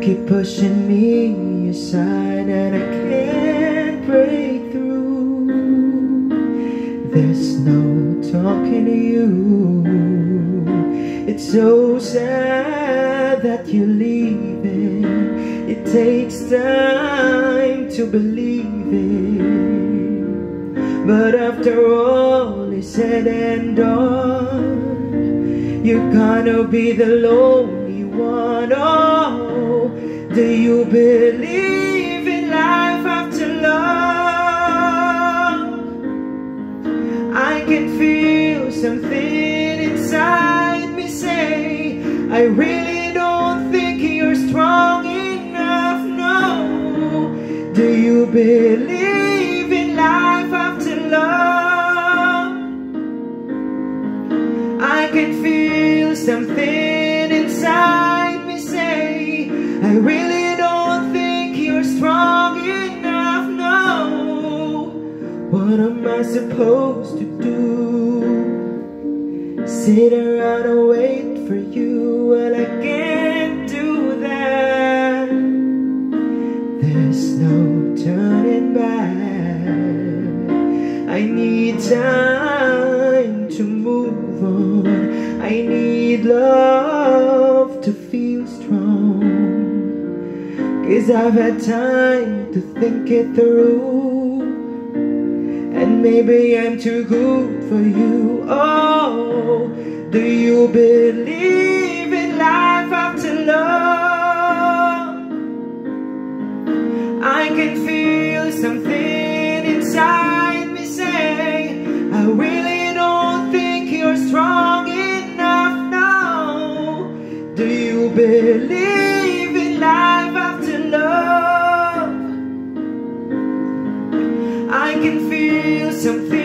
keep pushing me aside and I can't break through. There's no talking to you. It's so sad that you're leaving. It takes time to believe it. But after all is said and done, you're gonna be the lonely one. Oh, do you believe in life after love? I can feel something inside me say, I really don't think you're strong enough. No, do you believe can feel something inside me say, I really don't think you're strong enough. No, what am I supposed to do? Sit around and wait for you, well, I can't do that. There's no turning back. I need time. I need love to feel strong. Cause I've had time to think it through. And maybe I'm too good for you. Oh, do you believe Do you believe in life after love? I can feel something